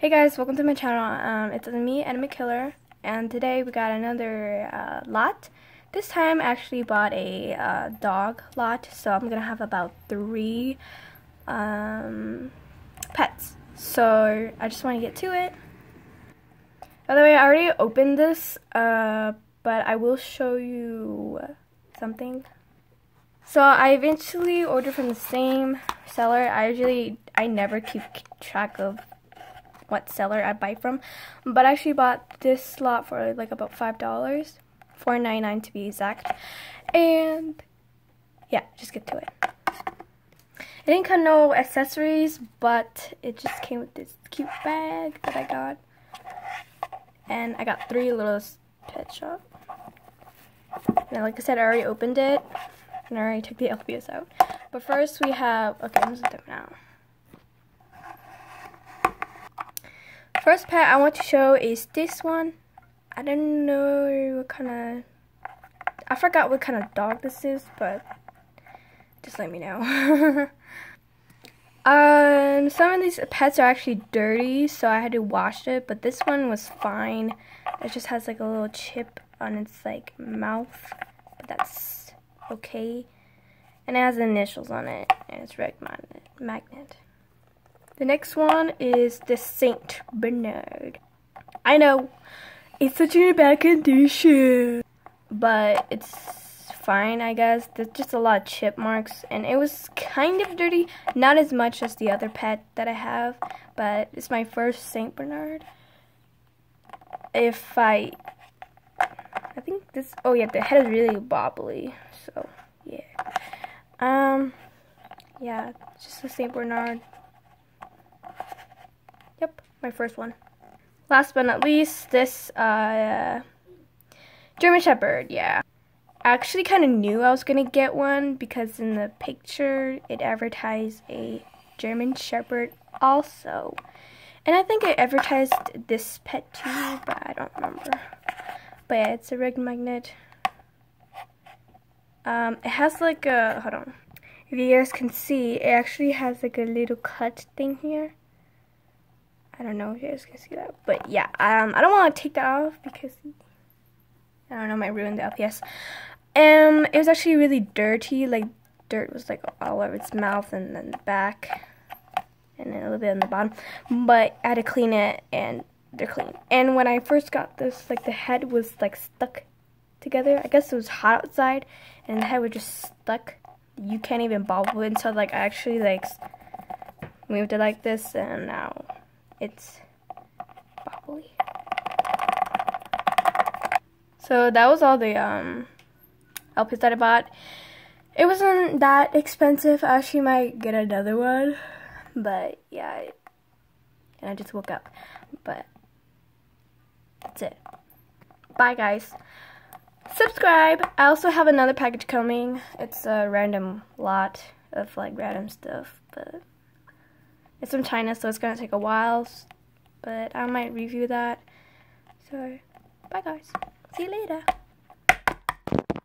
Hey guys, welcome to my channel. Um, it's me, Anime Killer, and today we got another uh, lot. This time I actually bought a uh, dog lot, so I'm gonna have about three um, pets. So I just want to get to it. By the way, I already opened this, uh, but I will show you something. So I eventually ordered from the same seller. I usually, I never keep track of what seller I buy from. But I actually bought this slot for like about $5. $4.99 to be exact. And yeah, just get to it. It didn't come no accessories, but it just came with this cute bag that I got. And I got three little pet shop. Now, like I said, I already opened it. And I already took the LPS out. But first we have, okay, I'm just now. First pet I want to show is this one. I don't know what kind of, I forgot what kind of dog this is, but just let me know. um, some of these pets are actually dirty, so I had to wash it, but this one was fine. It just has like a little chip on its like mouth, but that's okay. And it has initials on it, and it's red magnet. magnet. The next one is the Saint Bernard. I know, it's such a bad condition, but it's fine, I guess. There's just a lot of chip marks, and it was kind of dirty. Not as much as the other pet that I have, but it's my first Saint Bernard. If I, I think this, oh yeah, the head is really wobbly, so yeah. Um, yeah, just a Saint Bernard my first one. Last but not least, this uh, German Shepherd, yeah. I actually kind of knew I was going to get one because in the picture it advertised a German Shepherd also. And I think it advertised this pet too, but I don't remember. But yeah, it's a red magnet. Um, it has like a, hold on. If you guys can see, it actually has like a little cut thing here. I don't know if you guys can see that. But yeah, um, I don't want to take that off because, I don't know, might ruin the LPS. Um, it was actually really dirty. Like, dirt was like all over its mouth and then the back. And a little bit on the bottom. But I had to clean it and they're clean. And when I first got this, like the head was like stuck together. I guess it was hot outside and the head was just stuck. You can't even bobble it until like I actually like moved it like this and now it's bubbly. So that was all the um, LPS that I bought. It wasn't that expensive. I actually might get another one. But yeah, and I just woke up. But that's it. Bye guys. Subscribe. I also have another package coming. It's a random lot of like random stuff, but it's from China, so it's going to take a while, but I might review that. So, bye guys. See you later.